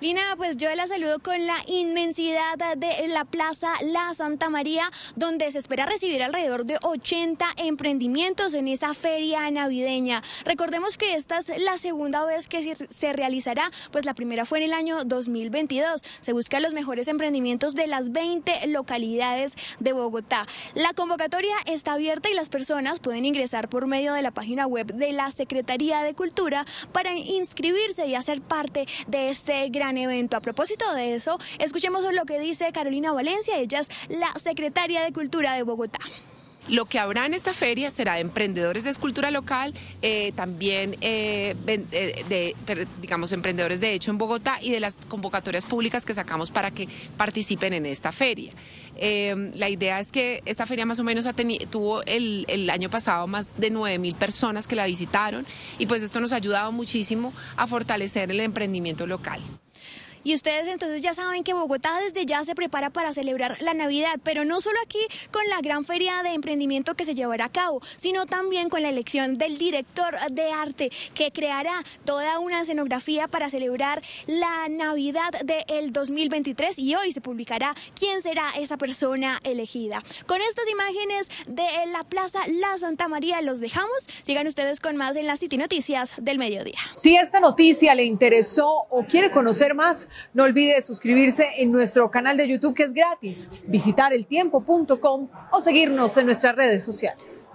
Lina, pues yo la saludo con la inmensidad de la Plaza La Santa María, donde se espera recibir alrededor de 80 emprendimientos en esa feria navideña. Recordemos que esta es la segunda vez que se realizará, pues la primera fue en el año 2022. Se buscan los mejores emprendimientos de las 20 localidades de Bogotá. La convocatoria está abierta y las personas pueden ingresar por medio de la página web de la Secretaría de Cultura para inscribirse y hacer parte de este gran evento. A propósito de eso, escuchemos lo que dice Carolina Valencia, ella es la secretaria de Cultura de Bogotá. Lo que habrá en esta feria será emprendedores de escultura local, eh, también eh, eh, de, digamos, emprendedores de hecho en Bogotá y de las convocatorias públicas que sacamos para que participen en esta feria. la idea es que esta feria más o menos tuvo el, el año pasado más de 9 mil personas que la visitaron y pues esto nos ha ayudado muchísimo a fortalecer el emprendimiento local. Y ustedes entonces ya saben que Bogotá desde ya se prepara para celebrar la Navidad, pero no solo aquí con la gran feria de emprendimiento que se llevará a cabo, sino también con la elección del director de arte que creará toda una escenografía para celebrar la Navidad del 2023 y hoy se publicará quién será esa persona elegida. Con estas imágenes de la Plaza La Santa María los dejamos. Sigan ustedes con más en las City Noticias del Mediodía. Si esta noticia le interesó o quiere conocer más, no olvide suscribirse en nuestro canal de YouTube que es gratis, visitar eltiempo.com o seguirnos en nuestras redes sociales.